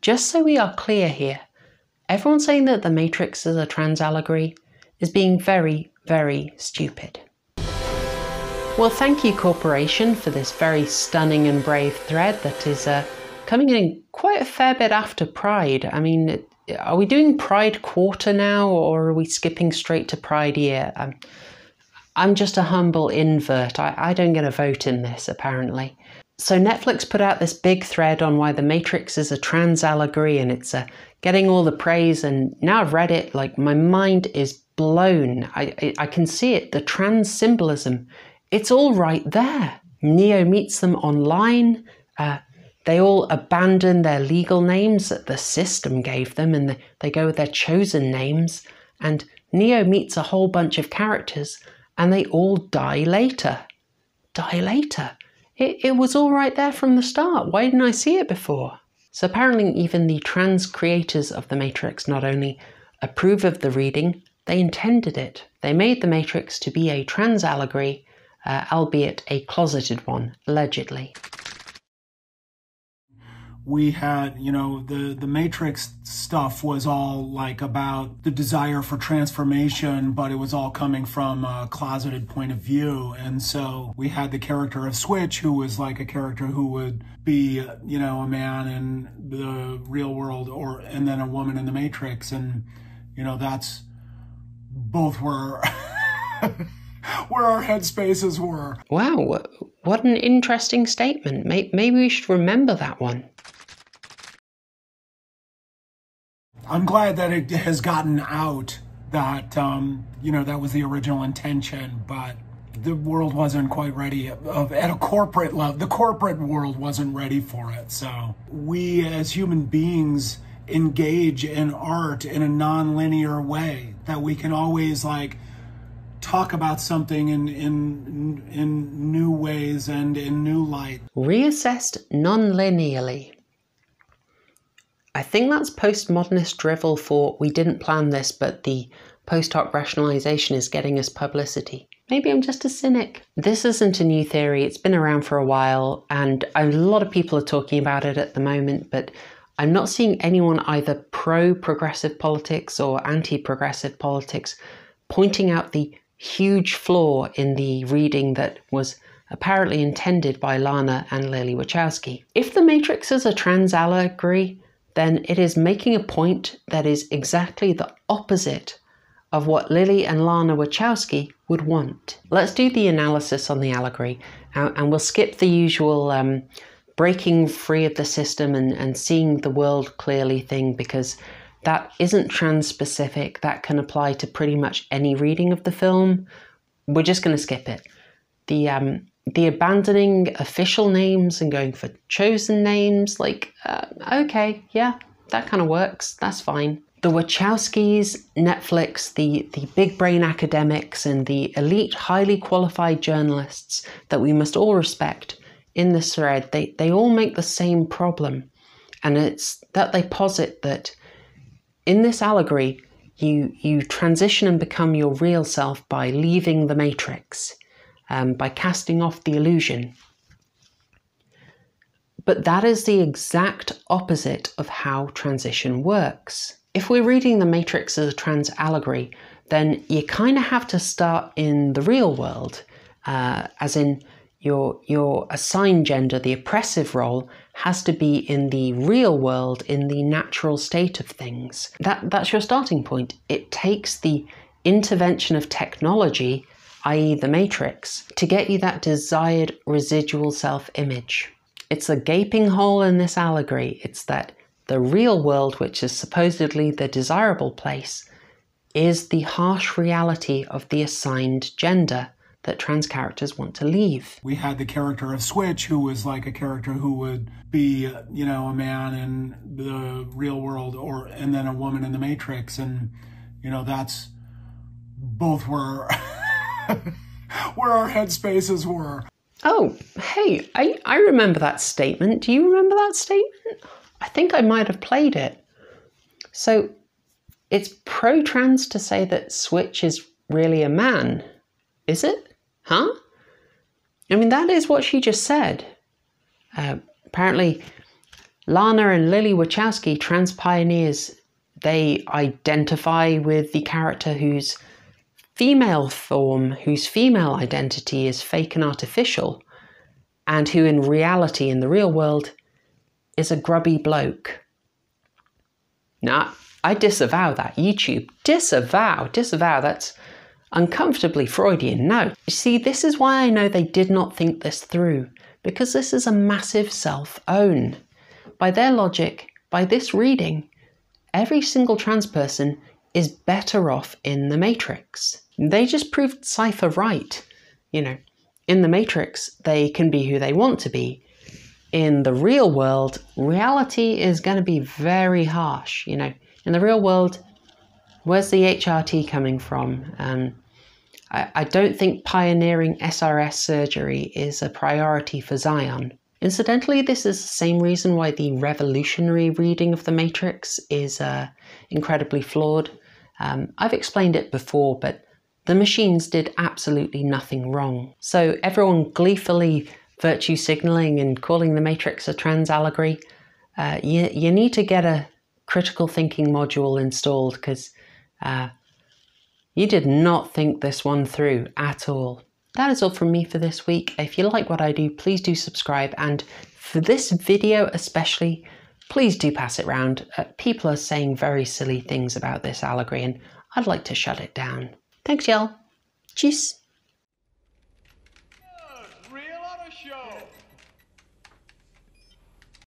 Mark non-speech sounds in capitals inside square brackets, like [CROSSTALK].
just so we are clear here, everyone saying that The Matrix is a trans allegory is being very, very stupid. Well, thank you, Corporation, for this very stunning and brave thread that is uh, coming in quite a fair bit after Pride. I mean, are we doing Pride quarter now, or are we skipping straight to Pride year? Um, I'm just a humble invert. I, I don't get a vote in this, apparently. So Netflix put out this big thread on why The Matrix is a trans allegory, and it's uh, getting all the praise. And now I've read it, like my mind is blown. I, I, I can see it. The trans symbolism it's all right there. Neo meets them online. Uh, they all abandon their legal names that the system gave them and they go with their chosen names. And Neo meets a whole bunch of characters and they all die later. Die later. It, it was all right there from the start. Why didn't I see it before? So apparently, even the trans creators of The Matrix not only approve of the reading, they intended it. They made The Matrix to be a trans allegory uh, albeit a closeted one, allegedly. We had, you know, the, the Matrix stuff was all like about the desire for transformation, but it was all coming from a closeted point of view. And so we had the character of Switch, who was like a character who would be, you know, a man in the real world or, and then a woman in the Matrix. And, you know, that's both were. [LAUGHS] where our headspaces were. Wow, what an interesting statement. Maybe we should remember that one. I'm glad that it has gotten out that, um, you know, that was the original intention, but the world wasn't quite ready of, at a corporate level. The corporate world wasn't ready for it. So we as human beings engage in art in a non-linear way that we can always like talk about something in in in new ways and in new light. Reassessed non-linearly. I think that's postmodernist drivel for we didn't plan this, but the post hoc rationalization is getting us publicity. Maybe I'm just a cynic. This isn't a new theory, it's been around for a while, and a lot of people are talking about it at the moment, but I'm not seeing anyone either pro progressive politics or anti progressive politics pointing out the huge flaw in the reading that was apparently intended by Lana and Lilly Wachowski. If The Matrix is a trans allegory, then it is making a point that is exactly the opposite of what Lilly and Lana Wachowski would want. Let's do the analysis on the allegory, and we'll skip the usual um, breaking free of the system and, and seeing the world clearly thing because that isn't trans specific, that can apply to pretty much any reading of the film. We're just going to skip it. The, um, the abandoning official names and going for chosen names, like, uh, okay, yeah, that kind of works, that's fine. The Wachowskis, Netflix, the, the big brain academics, and the elite, highly qualified journalists that we must all respect in this thread, they, they all make the same problem. And it's that they posit that in this allegory, you, you transition and become your real self by leaving the matrix, um, by casting off the illusion. But that is the exact opposite of how transition works. If we're reading the Matrix as a trans allegory, then you kind of have to start in the real world, uh, as in your your assigned gender, the oppressive role, has to be in the real world, in the natural state of things. That that's your starting point. It takes the intervention of technology, i.e., the matrix, to get you that desired residual self-image. It's a gaping hole in this allegory. It's that the real world, which is supposedly the desirable place, is the harsh reality of the assigned gender that trans characters want to leave. We had the character of Switch, who was like a character who would be, you know, a man in the real world, or and then a woman in the Matrix, and you know that's both were [LAUGHS] [LAUGHS] where our headspaces were. Oh, hey, I I remember that statement. Do you remember that statement? I think I might have played it. So it's pro trans to say that Switch is really a man, is it? Huh? I mean, that is what she just said. Uh, apparently, Lana and Lilly Wachowski, trans pioneers, they identify with the character whose female form, whose female identity is fake and artificial, and who in reality, in the real world, is a grubby bloke. Now, I disavow that. YouTube, disavow, disavow. That's uncomfortably Freudian. No. You see, this is why I know they did not think this through, because this is a massive self own. By their logic, by this reading, every single trans person is better off in the Matrix. They just proved Cypher right. You know, in the Matrix, they can be who they want to be. In the real world, reality is going to be very harsh. You know, in the real world, where's the HRT coming from? Um, I, I don't think pioneering SRS surgery is a priority for Zion. Incidentally, this is the same reason why the revolutionary reading of The Matrix is uh, incredibly flawed. Um, I've explained it before, but the machines did absolutely nothing wrong. So everyone gleefully virtue signaling and calling The Matrix a trans allegory, uh, you, you need to get a critical thinking module installed because uh, you did not think this one through at all. That is all from me for this week. If you like what I do, please do subscribe. And for this video especially, please do pass it round. Uh, people are saying very silly things about this allegory and I'd like to shut it down. Dankjewel. Tjus.